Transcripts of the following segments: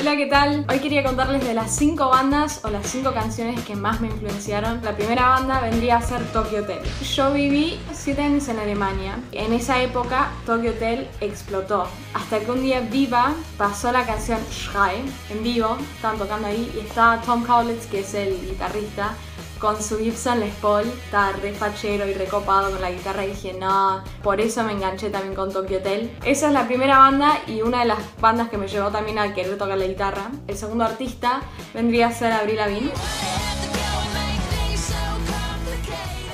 Hola, ¿qué tal? Hoy quería contarles de las 5 bandas o las 5 canciones que más me influenciaron. La primera banda vendría a ser Tokyo Hotel. Yo viví 7 años en Alemania. En esa época Tokyo Hotel explotó. Hasta que un día Viva pasó la canción Schrei en vivo. Estaban tocando ahí y estaba Tom Cowlitz, que es el guitarrista, con su Gibson Les Paul, estaba re fachero y recopado con la guitarra y dije, no, por eso me enganché también con Tokyo Hotel. Esa es la primera banda y una de las bandas que me llevó también a querer tocar la guitarra. El segundo artista vendría a ser Avril Lavigne.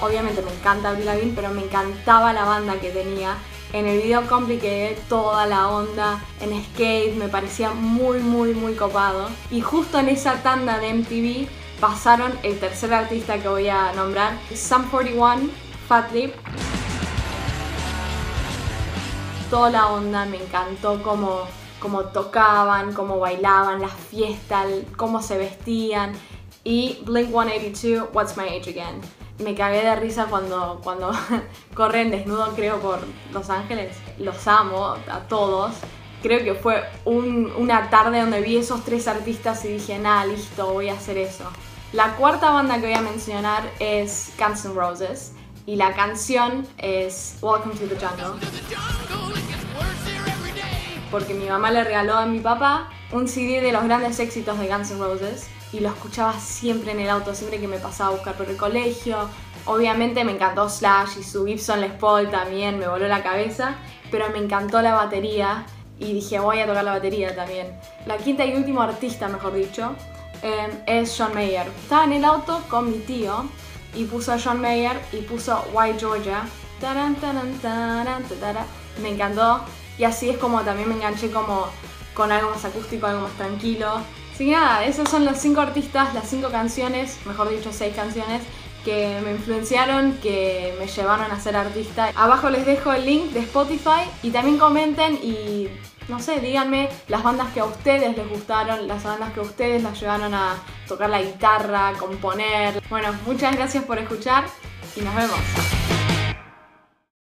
Obviamente me encanta Avril Lavigne, pero me encantaba la banda que tenía. En el video Complicated, toda la onda en skate me parecía muy, muy, muy copado. Y justo en esa tanda de MTV pasaron el tercer artista que voy a nombrar, Sum 41, Fat Lip. Toda la onda, me encantó cómo, cómo tocaban, cómo bailaban, las fiestas, cómo se vestían. Y Blink 182, What's My Age Again. Me cagué de risa cuando, cuando corren desnudo, creo, por Los Ángeles. Los amo a todos creo que fue una tarde donde vi esos tres artistas y dije, nada, listo, voy a hacer eso. La cuarta banda que voy a mencionar es Guns N' Roses y la canción es Welcome to the Jungle. Porque mi mamá le regaló a mi papá un CD de los grandes éxitos de Guns N' Roses y lo escuchaba siempre en el auto, siempre que me pasaba a buscar por el colegio. Obviamente me encantó Slash y su Gibson Les Paul también, me voló la cabeza, pero me encantó la batería y dije voy a tocar la batería también. La quinta y último artista, mejor dicho, em, es John Mayer. Estaba en el auto con mi tío y puso a John Mayer y puso White Georgia. me encantó y así es como también me enganché como con algo más acústico, algo más tranquilo. Así que nada, esos son los cinco artistas, las cinco canciones, mejor dicho seis canciones que me influenciaron, que me llevaron a ser artista. Abajo les dejo el link de Spotify y también comenten y no sé, díganme las bandas que a ustedes les gustaron, las bandas que a ustedes las llevaron a tocar la guitarra, componer. Bueno, muchas gracias por escuchar y nos vemos.